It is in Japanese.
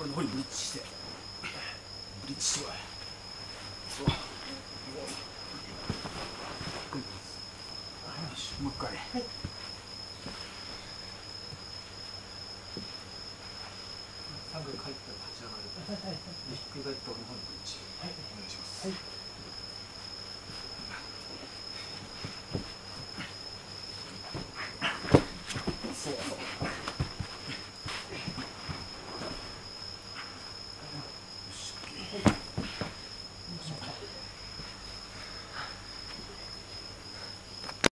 こしてていもう一回、はい。多分帰ったら立ち上がる。ひっくり返った方にこっ。お願いします。はい